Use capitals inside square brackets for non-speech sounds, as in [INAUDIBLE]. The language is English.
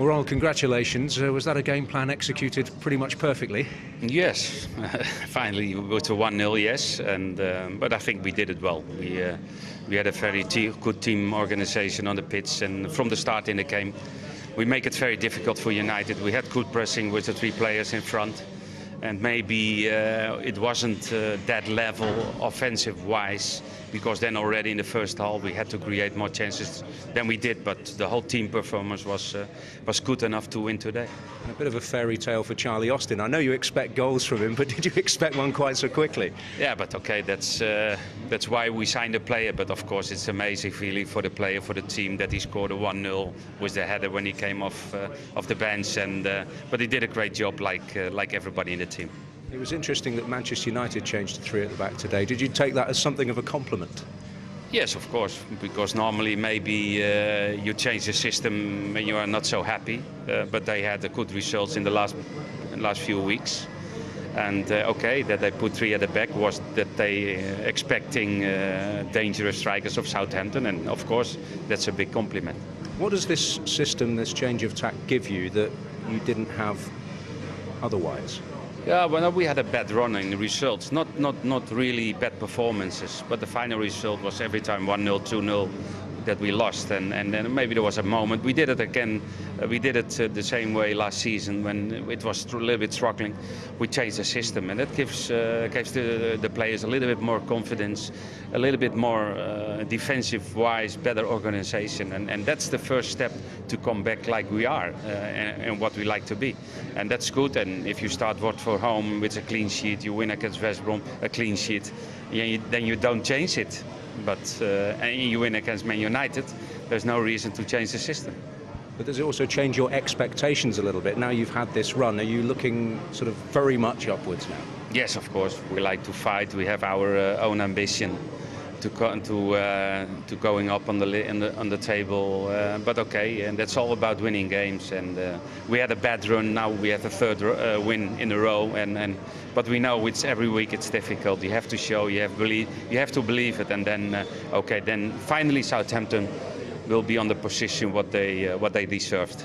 Well, congratulations. Uh, was that a game plan executed pretty much perfectly? Yes, [LAUGHS] finally we go to 1-0, yes, and um, but I think we did it well. We uh, we had a very te good team organisation on the pitch, and from the start in the game, we make it very difficult for United. We had good pressing with the three players in front and maybe uh, it wasn't uh, that level offensive-wise because then already in the first half we had to create more chances than we did. But the whole team performance was uh, was good enough to win today. a bit of a fairy tale for Charlie Austin. I know you expect goals from him, [LAUGHS] but did you expect one quite so quickly? Yeah, but okay, that's uh, that's why we signed a player. But of course, it's amazing feeling for the player, for the team that he scored a 1-0 with the header when he came off uh, off the bench. And uh, but he did a great job, like like everybody in the team. It was interesting that Manchester United changed to three at the back today. Did you take that as something of a compliment? Yes, of course, because normally maybe uh, you change the system when you are not so happy, uh, but they had good results in the last last few weeks. And uh, okay, that they put three at the back was that they uh, expecting uh, dangerous strikers of Southampton, and of course that's a big compliment. What does this system, this change of tack, give you that you didn't have otherwise? Yeah, well, we had a bad run in results. Not, not, not really bad performances, but the final result was every time 1-0, 2-0 that we lost, and, and then maybe there was a moment. We did it again. Uh, we did it uh, the same way last season when it was a little bit struggling. We changed the system, and that gives uh, gives the, the players a little bit more confidence, a little bit more defensive-wise, better organization, and, and that's the first step to come back like we are and, and, what we like to be, and that's good. And if you start Watford home with a clean sheet, you win against West Brom a clean sheet, then you don't change it but uh, and you win against Man United, there's no reason to change the system. But does it also change your expectations a little bit? Now you've had this run, are you looking sort of very much upwards now? Yes, of course. We like to fight. We have our uh, own ambition to to uh, to going up on the, the on the table. Uh, but okay, and that's all about winning games. And uh, we had a bad run. Now we have a third uh, win in a row. And, and but we know it's every week it's difficult. You have to show. You have believe. You have to believe it. And then uh, okay, then finally Southampton will be on the position what they uh, what they deserved.